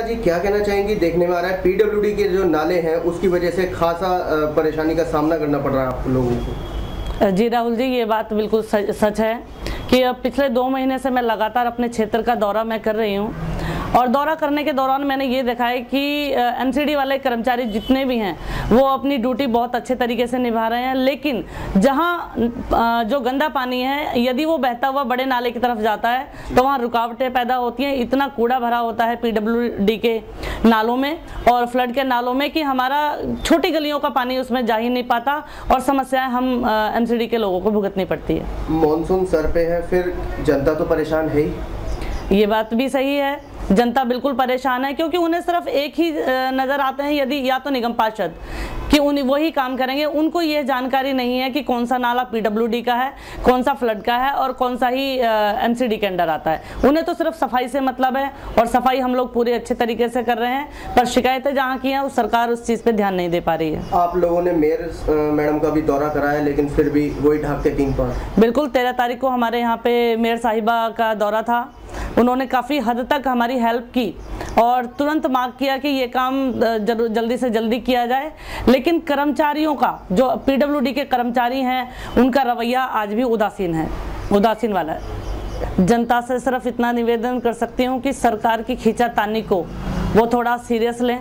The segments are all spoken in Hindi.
जी, क्या कहना चाहेंगी? देखने में आ रहा है पीडब्ल्यूडी के जो नाले हैं, उसकी वजह से खासा परेशानी का सामना करना पड़ रहा है आप लोगों को। जी राहुल जी, ये बात बिल्कुल सच है कि पिछले दो महीने से मैं लगातार अपने क्षेत्र का दौरा मैं कर रही हूँ। और दौरा करने के दौरान मैंने ये देखा है कि एनसीडी वाले कर्मचारी जितने भी हैं वो अपनी ड्यूटी बहुत अच्छे तरीके से निभा रहे हैं। लेकिन जहाँ जो गंदा पानी है यदि वो बहता हुआ बड़े नाले की तरफ़ जाता है तो वहाँ रुकावटें पैदा होती हैं। इतना कूड़ा भरा होता है पीडब्ल्यूडी के नालों में और फ्लड के नालों में कि हमारा छोटी गलियों का पानी उसमें जा ही नहीं पाता और समस्याएँ हम एनसीडी के लोगों को भुगतनी पड़ती है। मानसून सर पे है फिर जनता तो परेशान है ही। ये बात भी सही है। जनता बिल्कुल परेशान है क्योंकि उन्हें सिर्फ़ एक ही नज़र आते हैं यदि या तो निगम पार्षद कि उन वही काम करेंगे। उनको ये जानकारी नहीं है कि कौन सा नाला पीडब्ल्यूडी का है कौन सा फ्लड का है और कौन सा ही एनसीडी के अंडर आता है। उन्हें तो सिर्फ़ सफ़ाई से मतलब है और सफ़ाई हम लोग पूरे अच्छे तरीके से कर रहे हैं पर शिकायतें जहाँ की हैं उस सरकार उस चीज़ पे ध्यान नहीं दे पा रही है। आप लोगों ने मेयर मैडम का भी दौरा कराया लेकिन फिर भी वही ढाक के तीन पर। बिल्कुल तेरह तारीख को हमारे यहाँ पे मेयर साहिबा का दौरा था। उन्होंने काफ़ी हद तक हमारी हेल्प की और तुरंत मांग किया कि ये काम जल्दी से जल्दी किया जाए। लेकिन कर्मचारियों का, जो पीडब्ल्यूडी के कर्मचारी हैं, उनका रवैया आज भी उदासीन है, उदासीन वाला है। जनता से सिर्फ़ इतना निवेदन कर सकती हूँ कि सरकार की खींचा तानी को वो थोड़ा सीरियस लें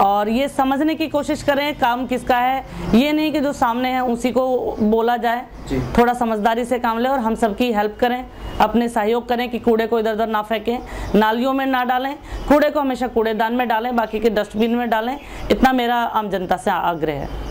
और ये समझने की कोशिश करें काम किसका है। ये नहीं कि जो सामने है उसी को बोला जाए। जी। थोड़ा समझदारी से काम लें और हम सबकी हेल्प करें। अपने सहयोग करें कि कूड़े को इधर उधर ना फेंकें नालियों में ना डालें कूड़े को हमेशा कूड़ेदान में डालें बाकी के डस्टबिन में डालें। इतना मेरा आम जनता से आग्रह है।